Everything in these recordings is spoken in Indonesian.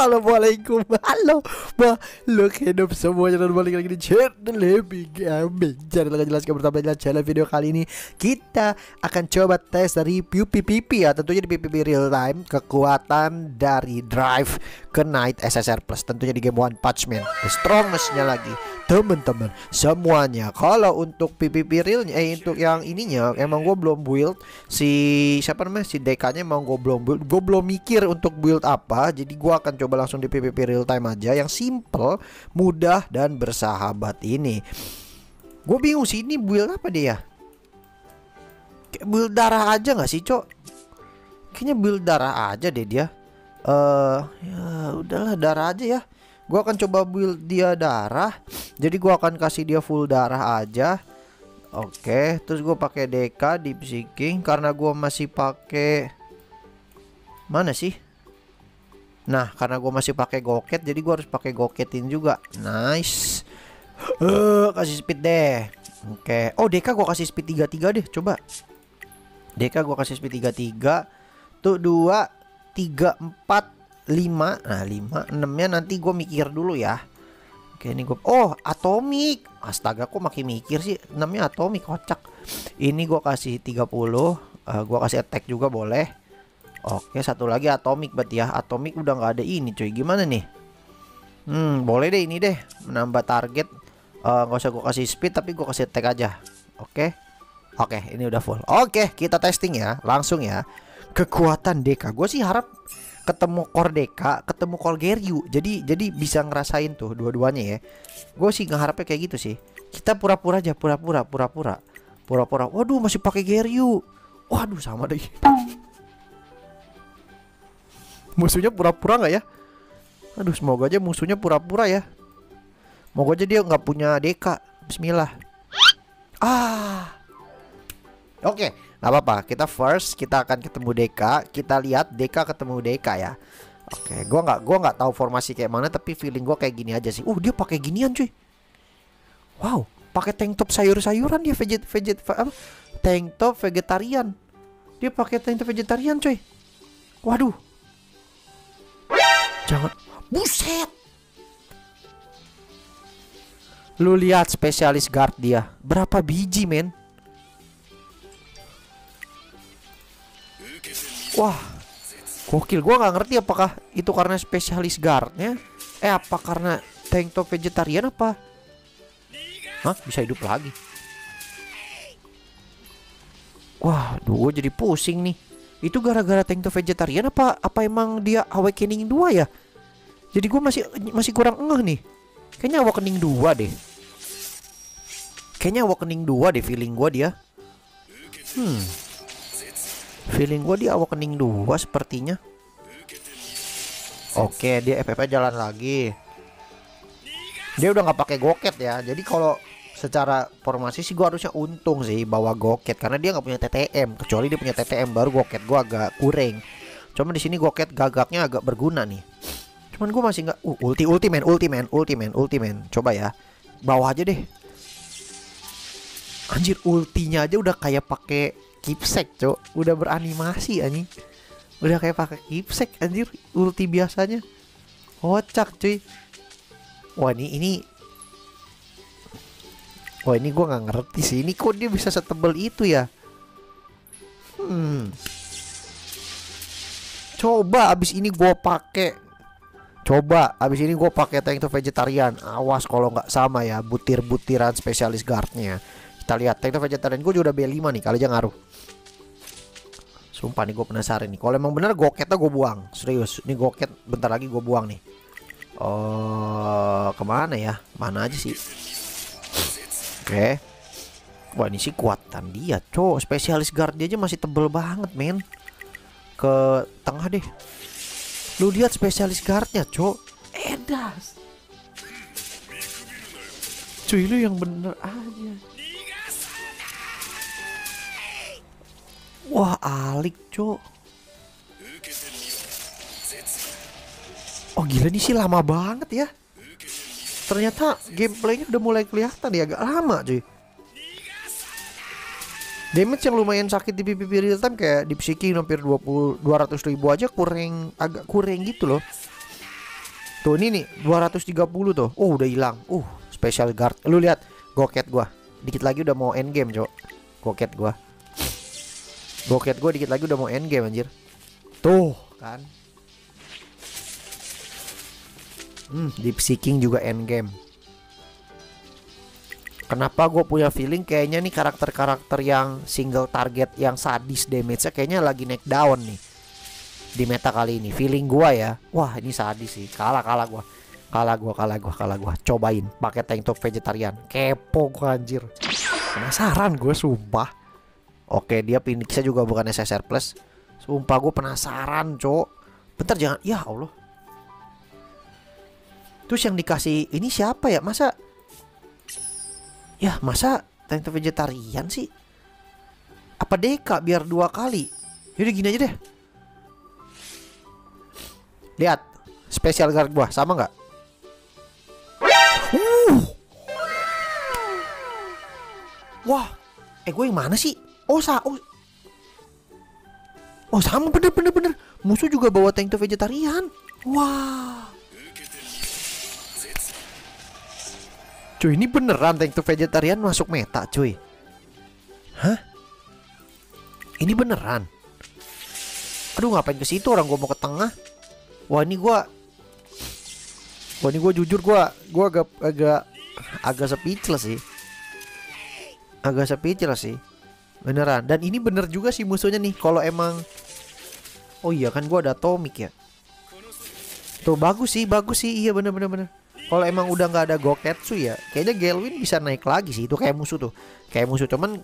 Assalamualaikum. Halo. Makhluk hidup semuanya Dan balik lagi di channel Happy Gaming. Channel akan jelaskan pertama channel video kali ini. Kita akan coba tes review PPP ya. Tentunya di PPP real time Kekuatan dari drive ke Knight SSR Plus. Tentunya di game One Punch Man. The strongestnya lagi Teman-teman. Semuanya. Kalau untuk PPP realnya Eh untuk yang ininya Emang gue belum build. Si siapa namanya? Si dekanya emang gue belum build. Gue belum mikir untuk build apa. Jadi gue akan coba langsung di PVP real time aja Yang simple, mudah, dan bersahabat ini. Gue bingung sih ini build apa dia ya? Kayak build darah aja gak sih cok? Kayaknya build darah aja deh dia. Eh uh, ya udahlah darah aja ya Gue akan coba build dia darah Jadi gue akan kasih dia full darah aja Oke, terus gue pakai DK di Psyking karena gue masih pakai mana sih? Nah, karena gue masih pakai goket, jadi gue harus pakai goketin juga. Nice. Uh, kasih speed deh. Oke. Oh, DK gue kasih speed 33 deh, coba. DK gue kasih speed 33. Tuh 2 3 4 5. Nah, 5 6-nya nanti gue mikir dulu ya. Oke ini gue Oh atomik Astaga kok makin mikir sih? Namanya atomik kocak. Ini gue kasih 30 uh, Gue kasih attack juga boleh. Oke satu lagi atomik berarti ya. Atomik udah nggak ada ini cuy. Gimana nih? Hmm boleh deh ini deh. Menambah target. Uh, Gak usah gue kasih speed Tapi gue kasih attack aja. Oke? Oke ini udah full. Oke kita testing ya. Langsung ya. Kekuatan Deka Gue sih harap ketemu Kordeka, ketemu Kolgeryu. Jadi jadi bisa ngerasain tuh dua-duanya ya. Gue sih ngeharapnya kayak gitu sih. Kita pura-pura aja, pura-pura, pura-pura. Pura-pura. Waduh, masih pakai Geryu. Waduh, sama deh. musuhnya pura-pura nggak ya? Aduh, semoga aja musuhnya pura-pura ya. Moga aja dia nggak punya deka. Bismillah. Ah. Oke, okay. Gak apa-apa, kita first kita akan ketemu Deka, kita lihat Deka ketemu Deka ya. Oke, gua nggak gua nggak tahu formasi kayak mana tapi feeling gua kayak gini aja sih. Uh, dia pakai ginian cuy. Wow, pakai tank top sayur-sayuran dia veget veget apa? Tank top vegetarian. Dia pakai tank top vegetarian cuy. Waduh. Jangan buset. Lu lihat spesialis guard dia. Berapa biji, men? Wah, gokil. Gua nggak ngerti apakah itu karena spesialis guardnya, eh apa karena tank top vegetarian apa? Hah, bisa hidup lagi? Wah, duh, gue jadi pusing nih. Itu gara-gara tank top vegetarian apa apa emang dia awakening 2 ya? Jadi gue masih masih kurang ngeh nih. Kayaknya awakening 2 deh. Kayaknya awakening 2 deh feeling gue dia. Hmm. Feeling gue dia awakening 2 sepertinya. Oke dia FFP jalan lagi. Dia udah nggak pakai goket ya. Jadi kalau secara formasi sih gue harusnya untung sih bawa goket. Karena dia nggak punya TTM kecuali dia punya TTM baru goket gue agak kurang. Cuman di sini goket gagaknya agak berguna nih. Cuman gue masih nggak uh, ulti ulti man ulti man ulti man ulti man coba ya bawa aja deh. Anjir ultinya aja udah kayak pakai keepsek cok. Udah beranimasi anjing. Udah kayak pakai keepsek anjir. Ulti biasanya. Kocak cuy. Wah ini ini. Wah ini gue nggak ngerti sih. Ini kok dia bisa setebel itu ya? Hmm. Coba abis ini gue pakai. Coba abis ini gue pakai tank to vegetarian. Awas kalau nggak sama ya butir-butiran spesialis guardnya. Kita lihat tank to vegetarian gue juga udah B5 nih kali aja ngaruh Sumpah nih gue penasaran nih. Kalau emang bener goketnya gue buang. Serius. Ini goket bentar lagi gue buang nih. Oh, ke mana ya? Mana aja sih? Oke. Okay. Wah ini sih kuatan dia, cow. Spesialis guard dia aja masih tebel banget, men. Ke tengah deh. Lu lihat spesialis guardnya, cow. Edas. Cuy lu yang bener aja. Wah, alik, cok. Oh, gila nih sih lama banget ya. Ternyata gameplaynya udah mulai kelihatan ya agak lama, cuy. Damage yang lumayan sakit di PvP real time kayak di Psyche hampir 20 200 ribu aja kurang agak kurang gitu loh. Tuh ini nih 230 tuh. Oh, udah hilang. Uh, special guard. Lu lihat goket gua. Dikit lagi udah mau end game, Cok. Goket gua. Goket gua dikit lagi udah mau end game anjir. Tuh, kan. Hmm, deep seeking juga end game. Kenapa gue punya feeling kayaknya nih karakter-karakter yang single target yang sadis damage-nya kayaknya lagi naik down nih di meta kali ini. Feeling gue ya, wah ini sadis sih. Kalah kalah gue, kalah gue, kalah gue, kalah gue. Cobain pakai tank top vegetarian. Kepo gue anjir. Penasaran gue sumpah. Oke dia Phoenixnya juga bukan SSR plus. Sumpah gue penasaran cok. Bentar jangan, ya Allah. Terus yang dikasih ini siapa ya? Masa Ya masa tank vegetarian sih? Apa deka biar dua kali? Yaudah gini aja deh. Lihat spesial guard gua sama nggak? Uh. Wah, eh gue yang mana sih? Oh sa, oh, oh sama bener bener bener. Musuh juga bawa tank vegetarian. Wah. Cuy, ini beneran tank to vegetarian masuk meta, cuy. Hah? Ini beneran? Aduh, ngapain ke situ orang gua mau ke tengah? Wah, ini gua Wah, ini gua jujur gua gua agak agak agak speechless sih. Agak speechless sih. Beneran. Dan ini bener juga sih musuhnya nih. Kalau emang Oh iya kan gua ada Atomic ya. Tuh bagus sih, bagus sih. Iya bener bener bener. Kalau emang udah nggak ada Goketsu ya, kayaknya Gelwin bisa naik lagi sih. Itu kayak musuh tuh. Kayak musuh cuman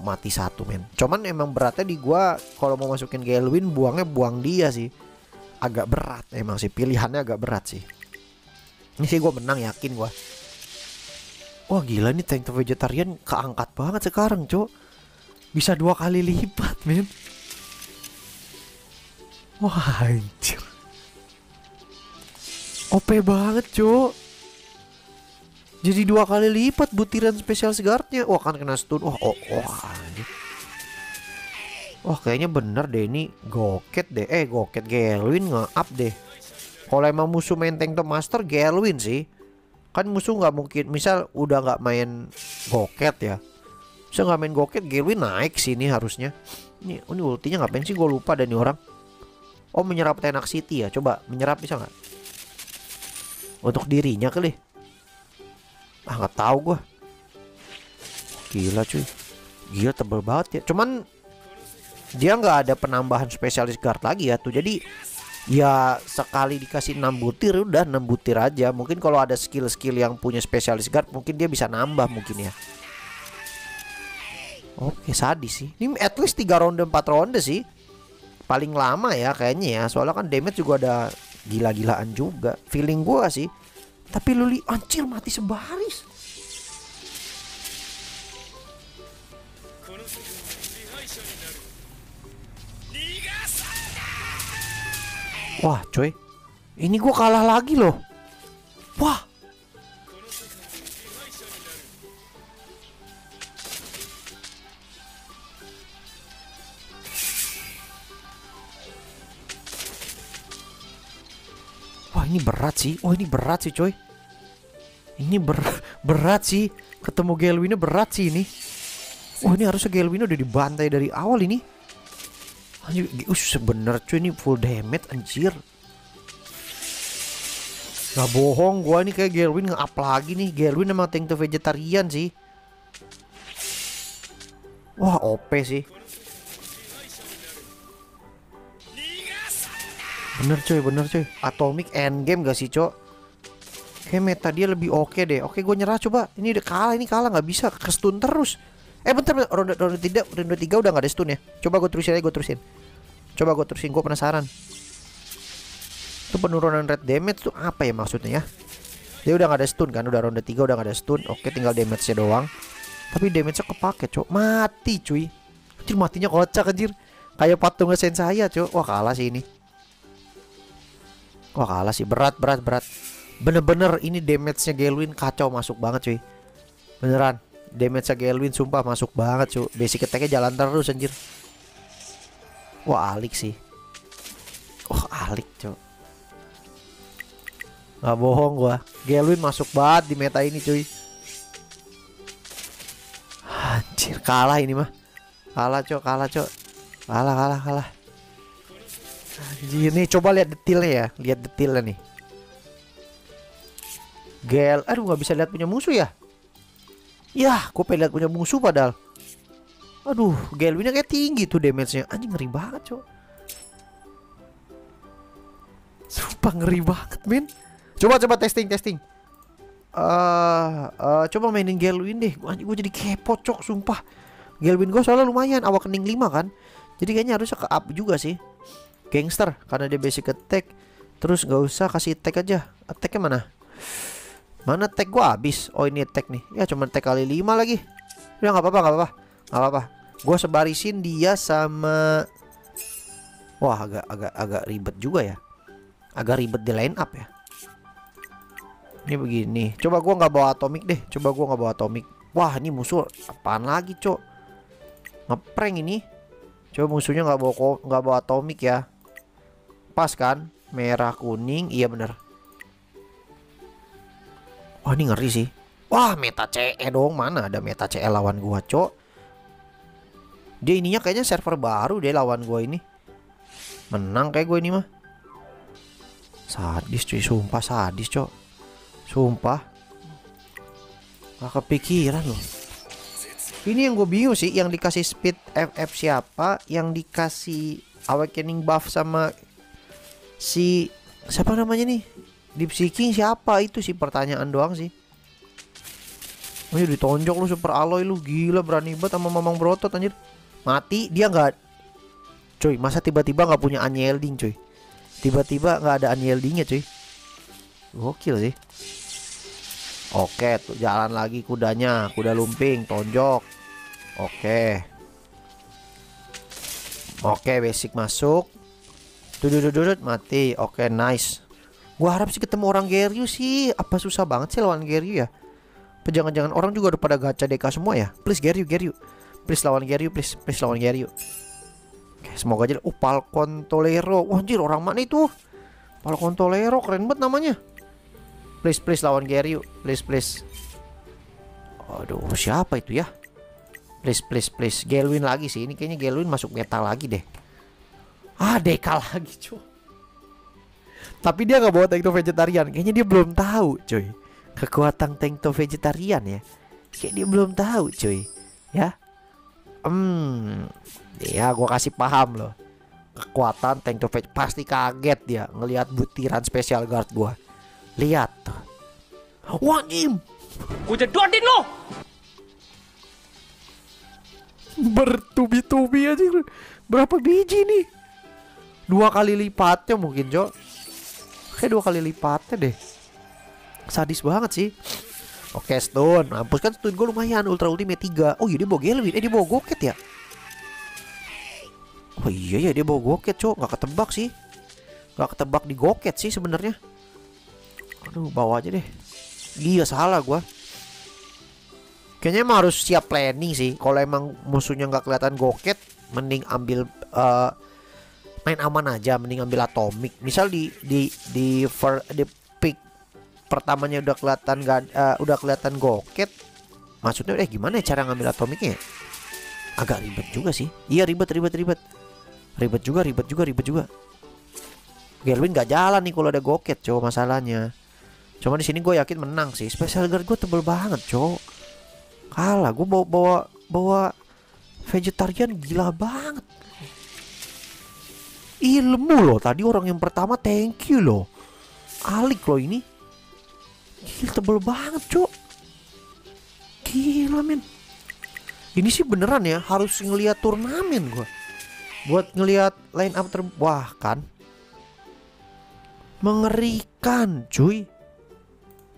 mati satu men. Cuman emang beratnya di gua kalau mau masukin Gelwin buangnya buang dia sih. Agak berat emang sih pilihannya agak berat sih. Ini sih gua menang yakin gua. Wah gila nih tank vegetarian keangkat banget sekarang cok Bisa dua kali lipat men Wah anjir OP banget cok jadi dua kali lipat butiran spesial guardnya. Wah kan kena stun. Wah oh, oh Wah kayaknya bener deh ini Goket deh. Eh Goket Gelwin nge-up deh. Kalau emang musuh main tank top master Gelwin sih. Kan musuh nggak mungkin misal udah nggak main Goket ya. Bisa nggak main Goket Gelwin naik sini harusnya. Ini, ini ultinya ngapain sih? Gue lupa dan orang. Oh menyerap Tenak City ya. Coba menyerap bisa nggak? Untuk dirinya kali. Ah nggak tahu gue gila cuy. Gila tebel banget ya. Cuman dia nggak ada penambahan spesialis guard lagi ya tuh. Jadi ya sekali dikasih 6 butir udah 6 butir aja. Mungkin kalau ada skill-skill yang punya spesialis guard mungkin dia bisa nambah mungkin ya Oke sadis sih. Ini at least 3 ronde 4 ronde sih. Paling lama ya kayaknya ya. Soalnya kan damage juga ada gila-gilaan juga. Feeling gua sih. Tapi Luli anjir mati sebaris. Wah coy Ini gua kalah lagi loh. Wah ini berat sih. Oh ini berat sih coy. Ini ber berat sih. Ketemu Gelwinnya berat sih ini. Oh ini harusnya Gelwin udah dibantai dari awal ini. Anjir, uh, sebener cuy ini full damage anjir. Gak bohong gua nih kayak Gelwin nge-up lagi nih. Gelwin emang tank to vegetarian sih. Wah OP sih. Bener cuy, bener cuy. Atomic endgame gak sih, Cok? Kayak meta dia lebih oke okay deh. Oke, gue nyerah coba. Ini udah kalah, ini kalah nggak bisa ke stun terus. Eh bentar, bentar. ronde ronde tidak, ronde tiga udah nggak ada stun ya. Coba gue terusin aja, gue terusin. Coba gue terusin, gue penasaran. Itu penurunan red damage tuh apa ya maksudnya ya? Dia udah nggak ada stun kan, udah ronde tiga udah nggak ada stun. Oke, tinggal damage-nya doang. Tapi damage-nya kepake, Cok. Mati, cuy. Anjir matinya kocak anjir. Kayak patung saya, Cok. Wah, kalah sih ini. Wah kalah sih berat berat berat Bener-bener ini damage-nya Gelwin kacau masuk banget cuy Beneran Damage-nya Gelwin sumpah masuk banget cuy Basic attack-nya jalan terus anjir Wah alik sih Wah alik cuy Gak bohong gua. Gelwin masuk banget di meta ini cuy. Anjir kalah ini mah. Kalah cok, kalah cok. Kalah, kalah, kalah. Anjir nih coba lihat detailnya ya, lihat detailnya nih. Gel, aduh nggak bisa lihat punya musuh ya. Yah, gue pengen lihat punya musuh padahal. Aduh, Gelwinnya kayak tinggi tuh damage-nya. Anjing ngeri banget, cok. Sumpah ngeri banget, men. Coba coba testing testing. Eh, uh, uh, coba mainin Gelwin deh. Gua gue jadi kepo, cok, sumpah. Gelwin gue soalnya lumayan awak kening 5 kan. Jadi kayaknya harusnya ke up juga sih. Gangster karena dia basic attack. Terus nggak usah kasih attack aja. Attacknya mana? Mana tag gua habis? Oh ini tag nih. Ya cuma tag kali 5 lagi. Ya nggak apa-apa, nggak apa-apa. Nggak apa-apa. Gua sebarisin dia sama Wah, agak agak agak ribet juga ya. Agak ribet di line up ya. Ini begini. Coba gua nggak bawa atomik deh. Coba gua nggak bawa atomik. Wah, ini musuh apaan lagi, Cok? Ngeprank ini. Coba musuhnya nggak bawa nggak bawa atomik ya. Pas kan? Merah kuning, iya bener. Wah ini ngeri sih. Wah meta CE dong mana ada meta CE lawan gua cok. Dia ininya kayaknya server baru deh lawan gua ini. Menang kayak gue ini mah. Sadis cuy, sumpah sadis cok. Sumpah. Gak kepikiran loh. Ini yang gue bingung sih, yang dikasih speed FF siapa, yang dikasih awakening buff sama si siapa namanya nih? Deep Seeking siapa itu sih pertanyaan doang sih. Oh, ditonjok lu super alloy lu gila berani banget sama Mamang Brotot anjir. Mati dia nggak Cuy, masa tiba-tiba nggak punya unyielding cuy. Tiba-tiba nggak ada unyieldingnya cuy. Gokil sih. Oke, tuh jalan lagi kudanya, kuda lumping, tonjok. Oke. Oke, basic masuk. Dudut mati. Oke, nice. Gua harap sih ketemu orang Geryu sih. Apa susah banget sih lawan Geryu ya? Jangan-jangan orang juga udah pada gacha deka semua ya? Please Geryu, Geryu. Please lawan Geryu, please. Please lawan Geryu. Oke, semoga aja. Oh, Falcon Tolero. Wah, anjir orang mana itu? Falcon Tolero keren banget namanya. Please, please lawan Geryu. Please, please. Aduh, siapa itu ya? Please, please, please. Gelwin lagi sih. Ini kayaknya Gelwin masuk metal lagi deh. Ah, deka lagi, cuy. Tapi dia nggak bawa tank vegetarian. Kayaknya dia belum tahu, cuy. Kekuatan tank vegetarian ya. Kayak dia belum tahu, cuy. Ya. Hmm. Ya, gua kasih paham loh. Kekuatan tank vegetarian pasti kaget dia ngelihat butiran spesial guard gua. Lihat tuh. Wah, Jim. Gua jedotin lo. Bertubi-tubi aja. Berapa biji nih? Dua kali lipatnya mungkin, Cok. Kayak dua kali lipatnya deh. Sadis banget sih. Oke stun. Mampus kan stun gue lumayan. Ultra ultimate 3 Oh iya dia bawa Gelwin. Eh dia bawa Goket ya? Oh iya ya dia bawa Goket cok Gak ketebak sih. Gak ketebak di Goket sih sebenarnya. Aduh bawa aja deh. Iya salah gue Kayaknya emang harus siap planning sih. Kalau emang musuhnya gak kelihatan Goket Mending ambil uh, main aman aja mending ambil atomik misal di di di for, di pick pertamanya udah kelihatan gak uh, udah kelihatan goket maksudnya eh gimana ya cara ngambil atomiknya agak ribet juga sih. Iya ribet ribet ribet. Ribet juga ribet juga ribet juga. Gerwin gak jalan nih kalau ada goket cow masalahnya. Cuma di sini gue yakin menang sih. Special guard gue tebel banget cow kalah gue bawa bawa bawa vegetarian gila banget ilmu loh tadi orang yang pertama thank you loh. Alik loh ini. Gila tebel banget cok gila men. Ini sih beneran ya harus ngeliat turnamen gua. Buat ngeliat line up ter wah kan. Mengerikan cuy.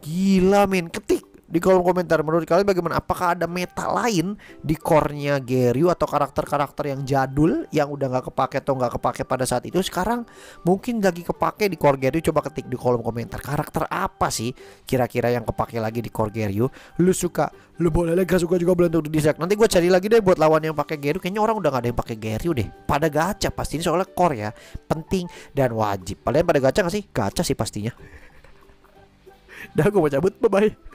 Gila men. Ketik di kolom komentar menurut kalian bagaimana? Apakah ada meta lain di core-nya Geryu atau karakter-karakter yang jadul yang udah nggak kepake atau nggak kepake pada saat itu? Sekarang mungkin lagi kepake di core Geryu coba ketik di kolom komentar. Karakter apa sih kira-kira yang kepake lagi di core Geryu lu suka lu boleh gak suka juga boleh untuk di dislike. Nanti gue cari lagi deh buat lawan yang pakai Geryu kayaknya orang udah gak ada yang pakai Geryu deh pada gacha pasti ini soalnya core ya penting dan wajib. Kalian pada gacha gak sih? Gacha sih pastinya. Dah gue mau cabut, bye bye.